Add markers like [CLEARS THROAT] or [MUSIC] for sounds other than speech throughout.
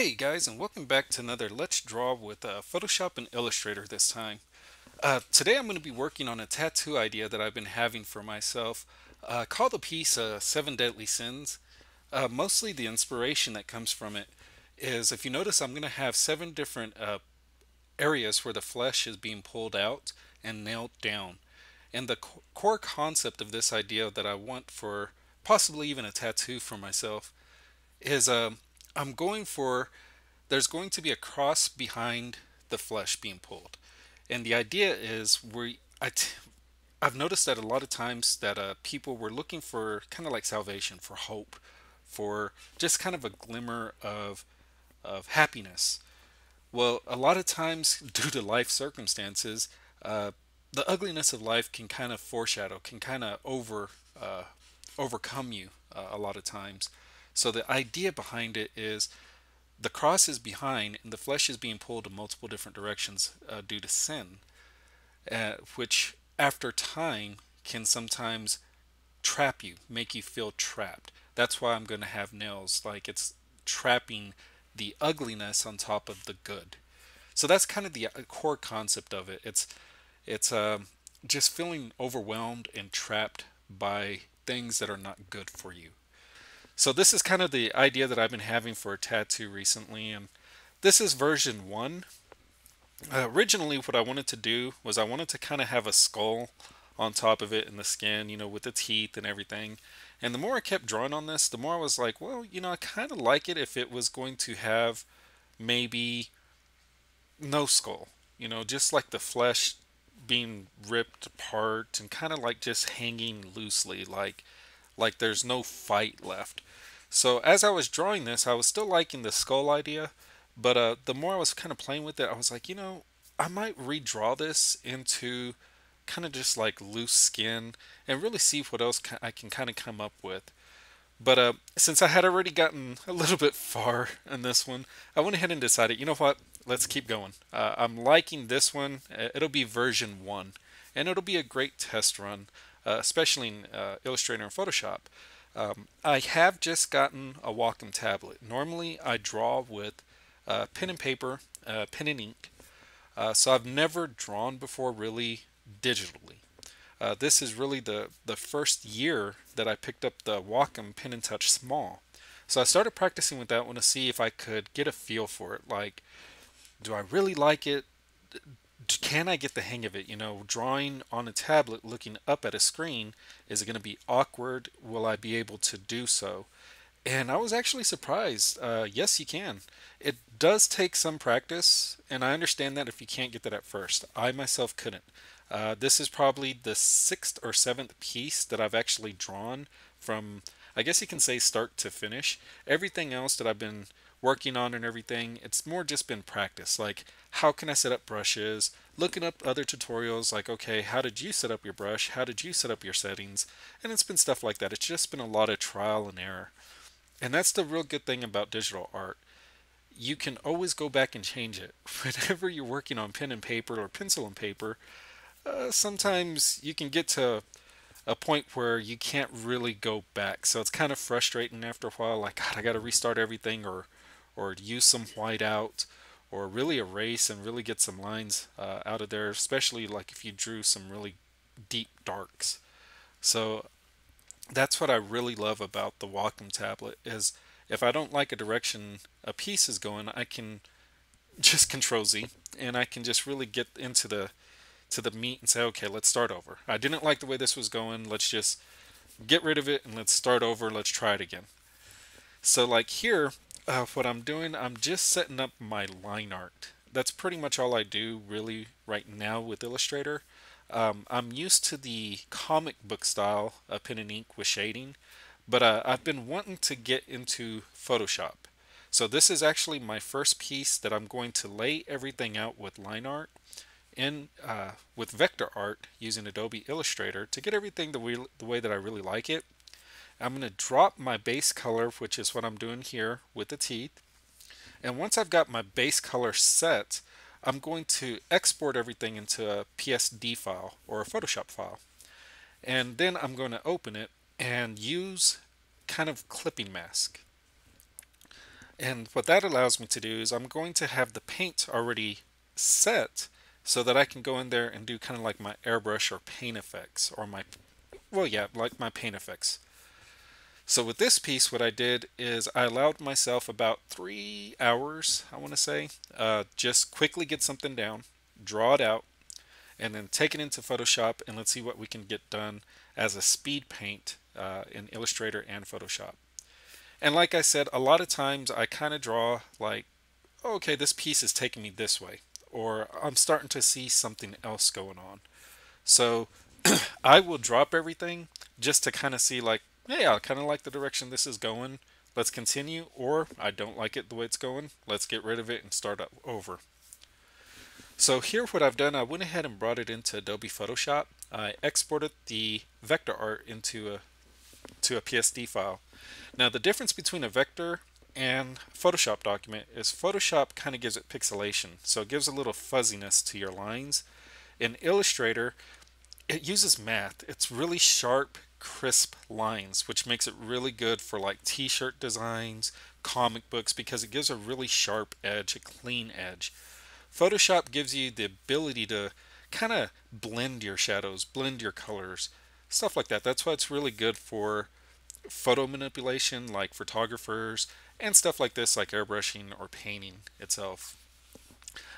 Hey guys and welcome back to another Let's Draw with uh, Photoshop and Illustrator this time. Uh, today I'm going to be working on a tattoo idea that I've been having for myself uh, called the piece Seven Deadly Sins. Uh, mostly the inspiration that comes from it is if you notice I'm going to have seven different uh, areas where the flesh is being pulled out and nailed down. And the co core concept of this idea that I want for possibly even a tattoo for myself is um, I'm going for there's going to be a cross behind the flesh being pulled. And the idea is we I t- I've noticed that a lot of times that uh, people were looking for kind of like salvation, for hope, for just kind of a glimmer of of happiness. Well, a lot of times [LAUGHS] due to life circumstances, uh, the ugliness of life can kind of foreshadow, can kind of over uh, overcome you uh, a lot of times. So the idea behind it is the cross is behind and the flesh is being pulled in multiple different directions uh, due to sin, uh, which after time can sometimes trap you, make you feel trapped. That's why I'm going to have nails, like it's trapping the ugliness on top of the good. So that's kind of the uh, core concept of it. It's it's uh, just feeling overwhelmed and trapped by things that are not good for you. So this is kind of the idea that I've been having for a tattoo recently, and this is version one. Uh, originally, what I wanted to do was I wanted to kind of have a skull on top of it in the skin, you know, with the teeth and everything. And the more I kept drawing on this, the more I was like, well, you know, I kind of like it if it was going to have maybe no skull, you know, just like the flesh being ripped apart and kind of like just hanging loosely, like like there's no fight left. So as I was drawing this, I was still liking the skull idea, but uh, the more I was kind of playing with it, I was like, you know, I might redraw this into kind of just like loose skin and really see what else I can kind of come up with. But uh, since I had already gotten a little bit far in this one, I went ahead and decided, you know what, let's keep going. Uh, I'm liking this one. It'll be version 1, and it'll be a great test run, uh, especially in uh, Illustrator and Photoshop. Um, I have just gotten a Wacom tablet. Normally I draw with uh, pen and paper, uh, pen and ink. Uh, so I've never drawn before really digitally. Uh, this is really the, the first year that I picked up the Wacom Pen and Touch Small. So I started practicing with that one to see if I could get a feel for it. Like, do I really like it? Can I get the hang of it? You know, drawing on a tablet looking up at a screen, is it going to be awkward? Will I be able to do so? And I was actually surprised. Uh, yes, you can. It does take some practice, and I understand that if you can't get that at first. I myself couldn't. Uh, this is probably the sixth or seventh piece that I've actually drawn from, I guess you can say, start to finish. Everything else that I've been working on and everything, it's more just been practice. Like, how can I set up brushes? Looking up other tutorials like, okay, how did you set up your brush? How did you set up your settings? And it's been stuff like that. It's just been a lot of trial and error. And that's the real good thing about digital art. You can always go back and change it. [LAUGHS] Whenever you're working on pen and paper or pencil and paper, uh, sometimes you can get to a point where you can't really go back. So it's kind of frustrating after a while, like, God, I got to restart everything or or use some white out or really erase and really get some lines uh, out of there, especially like if you drew some really deep darks. So that's what I really love about the Wacom tablet is if I don't like a direction a piece is going, I can [LAUGHS] just control Z and I can just really get into the to the meat and say, okay, let's start over. I didn't like the way this was going. Let's just get rid of it and let's start over. Let's try it again. So like here, uh, what I'm doing, I'm just setting up my line art. That's pretty much all I do really right now with Illustrator. Um, I'm used to the comic book style of pen and ink with shading, but uh, I've been wanting to get into Photoshop. So this is actually my first piece that I'm going to lay everything out with line art in uh, with vector art using Adobe Illustrator to get everything the way, the way that I really like it. I'm going to drop my base color, which is what I'm doing here with the teeth. And once I've got my base color set, I'm going to export everything into a PSD file or a Photoshop file. And then I'm going to open it and use kind of clipping mask. And what that allows me to do is I'm going to have the paint already set so that I can go in there and do kind of like my airbrush or paint effects or my, well yeah, like my paint effects. So with this piece, what I did is I allowed myself about three hours, I want to say, uh, just quickly get something down, draw it out, and then take it into Photoshop and let's see what we can get done as a speed paint uh, in Illustrator and Photoshop. And like I said, a lot of times I kind of draw like, okay, this piece is taking me this way, or I'm starting to see something else going on. So [CLEARS THROAT] I will drop everything just to kind of see like, hey, I kind of like the direction this is going. Let's continue, or I don't like it the way it's going. Let's get rid of it and start over. So here what I've done, I went ahead and brought it into Adobe Photoshop. I exported the vector art into a to a PSD file. Now the difference between a vector and Photoshop document is Photoshop kind of gives it pixelation, so it gives a little fuzziness to your lines. In Illustrator, it uses math. It's really sharp, crisp lines, which makes it really good for like t-shirt designs, comic books, because it gives a really sharp edge, a clean edge. Photoshop gives you the ability to kind of blend your shadows, blend your colors, stuff like that. That's why it's really good for photo manipulation, like photographers, and stuff like this, like airbrushing or painting itself.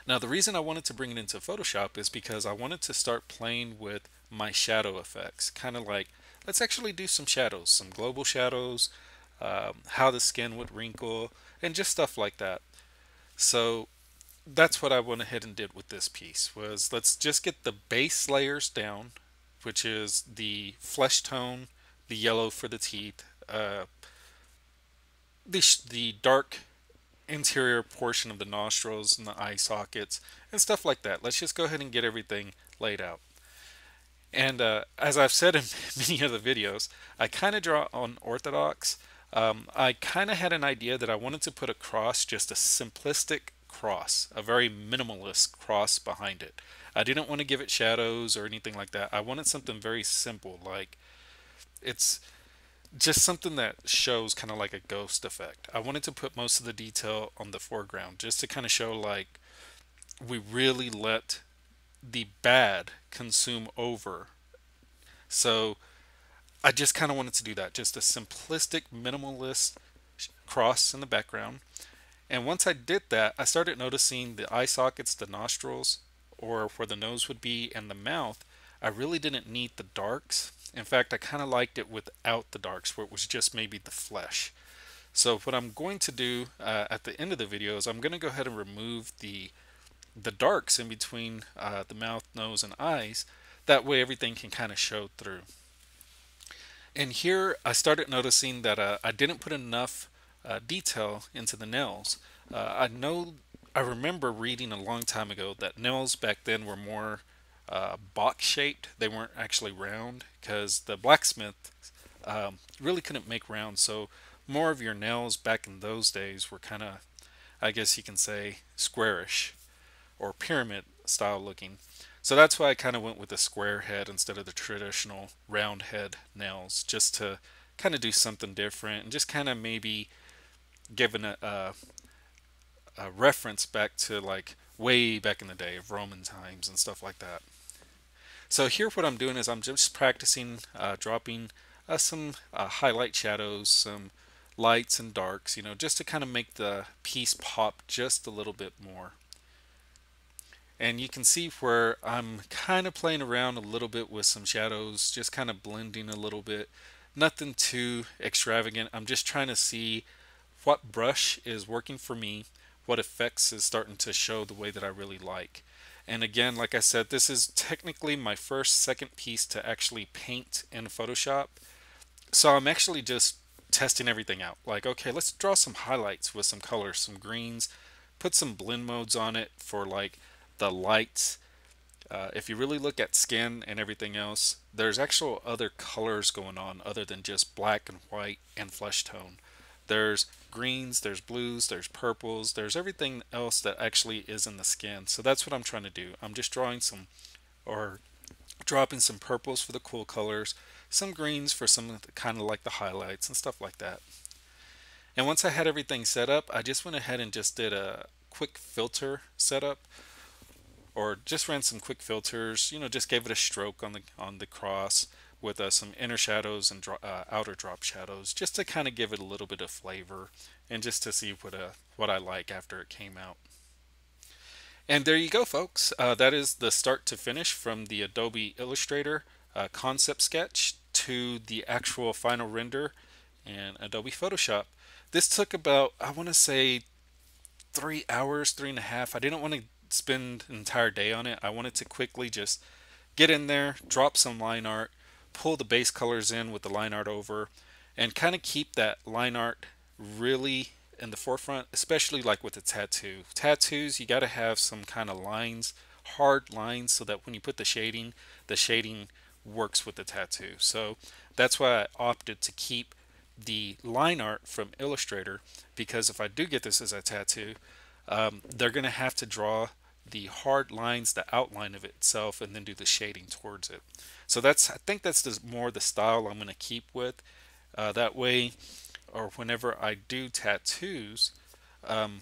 Now, the reason I wanted to bring it into Photoshop is because I wanted to start playing with my shadow effects, kind of like, let's actually do some shadows, some global shadows, um, how the skin would wrinkle, and just stuff like that. So that's what I went ahead and did with this piece was let's just get the base layers down which is the flesh tone the yellow for the teeth uh, the, the dark interior portion of the nostrils and the eye sockets and stuff like that let's just go ahead and get everything laid out and uh, as I've said in [LAUGHS] many of the videos I kind of draw on orthodox um, I kind of had an idea that I wanted to put across just a simplistic cross, a very minimalist cross behind it. I didn't want to give it shadows or anything like that. I wanted something very simple, like it's just something that shows kind of like a ghost effect. I wanted to put most of the detail on the foreground just to kind of show like we really let the bad consume over. So I just kind of wanted to do that, just a simplistic minimalist cross in the background and once I did that, I started noticing the eye sockets, the nostrils, or where the nose would be, and the mouth. I really didn't need the darks. In fact, I kind of liked it without the darks, where it was just maybe the flesh. So what I'm going to do uh, at the end of the video is I'm going to go ahead and remove the the darks in between uh, the mouth, nose, and eyes. That way everything can kind of show through. And here I started noticing that uh, I didn't put enough uh, detail into the nails. Uh, I know, I remember reading a long time ago that nails back then were more uh, box shaped. They weren't actually round because the blacksmith um, really couldn't make round. So more of your nails back in those days were kind of, I guess you can say, squarish or pyramid style looking. So that's why I kind of went with the square head instead of the traditional round head nails, just to kind of do something different and just kind of maybe given a, a, a reference back to like way back in the day of Roman times and stuff like that. So here what I'm doing is I'm just practicing uh, dropping uh, some uh, highlight shadows, some lights and darks, you know, just to kind of make the piece pop just a little bit more. And you can see where I'm kind of playing around a little bit with some shadows, just kind of blending a little bit. Nothing too extravagant. I'm just trying to see what brush is working for me, what effects is starting to show the way that I really like. And again, like I said, this is technically my first second piece to actually paint in Photoshop. So I'm actually just testing everything out. Like, okay, let's draw some highlights with some colors, some greens, put some blend modes on it for like the lights. Uh, if you really look at skin and everything else, there's actual other colors going on other than just black and white and flesh tone. There's greens, there's blues, there's purples, there's everything else that actually is in the skin. So that's what I'm trying to do. I'm just drawing some or dropping some purples for the cool colors, some greens for some kind of like the highlights and stuff like that. And once I had everything set up, I just went ahead and just did a quick filter setup or just ran some quick filters, you know, just gave it a stroke on the on the cross with uh, some inner shadows and dro uh, outer drop shadows just to kind of give it a little bit of flavor and just to see what uh, what I like after it came out. And there you go, folks. Uh, that is the start to finish from the Adobe Illustrator uh, concept sketch to the actual final render in Adobe Photoshop. This took about, I want to say, three hours, three and a half. I didn't want to spend an entire day on it. I wanted to quickly just get in there, drop some line art, pull the base colors in with the line art over, and kind of keep that line art really in the forefront, especially like with a tattoo. Tattoos, you got to have some kind of lines, hard lines, so that when you put the shading, the shading works with the tattoo. So that's why I opted to keep the line art from Illustrator because if I do get this as a tattoo, um, they're going to have to draw the hard lines, the outline of it itself, and then do the shading towards it. So that's I think that's the, more the style I'm going to keep with. Uh, that way, or whenever I do tattoos, um,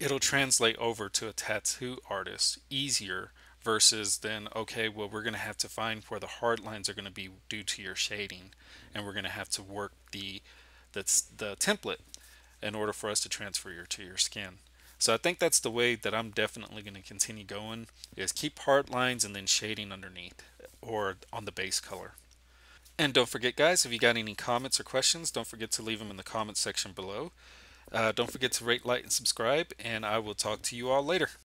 it'll translate over to a tattoo artist easier versus then okay well we're going to have to find where the hard lines are going to be due to your shading and we're going to have to work the that's the template in order for us to transfer your to your skin so I think that's the way that I'm definitely going to continue going is keep hard lines and then shading underneath or on the base color. And don't forget guys, if you got any comments or questions, don't forget to leave them in the comments section below. Uh, don't forget to rate, like, and subscribe, and I will talk to you all later.